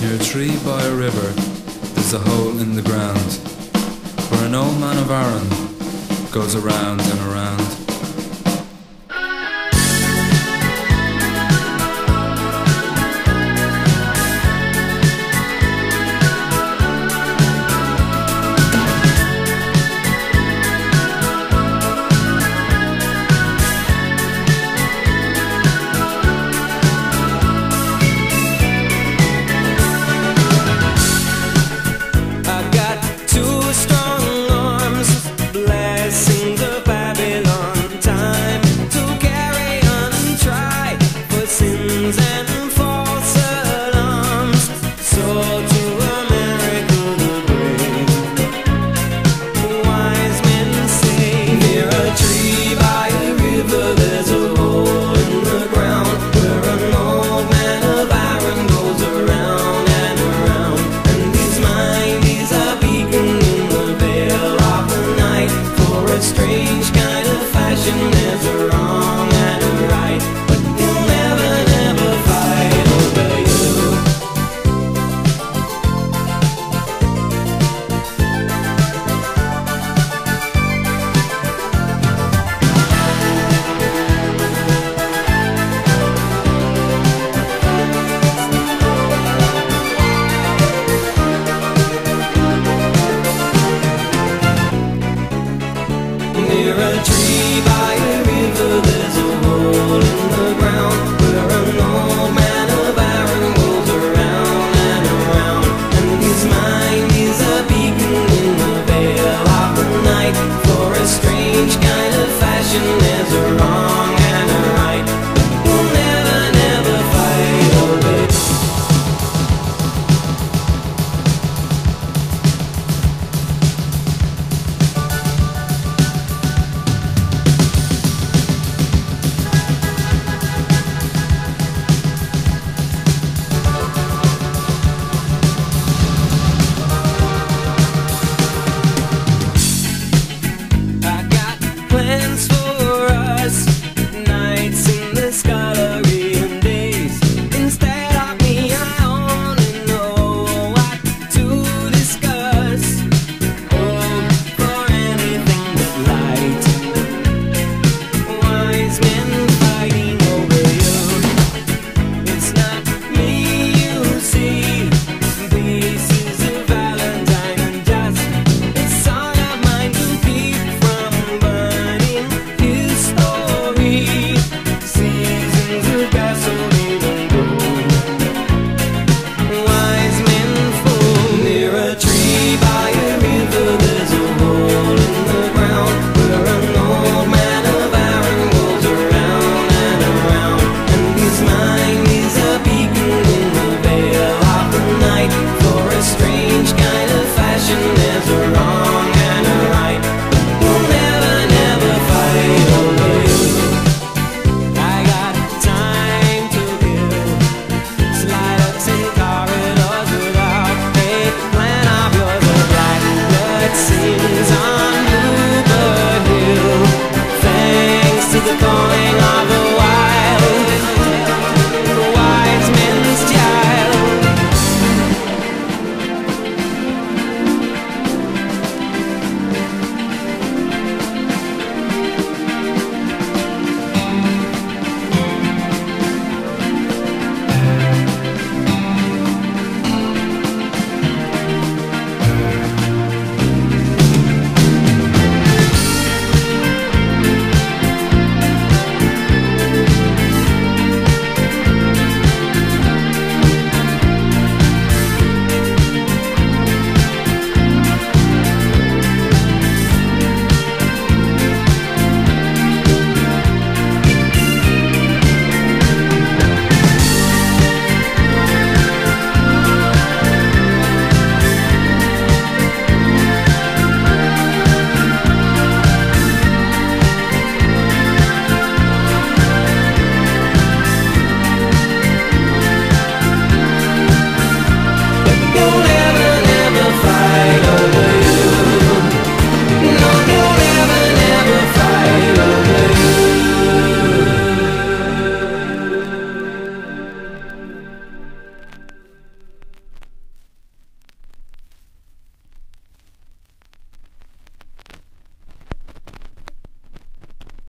Near a tree by a river, there's a hole in the ground, where an old man of Aran goes around and around.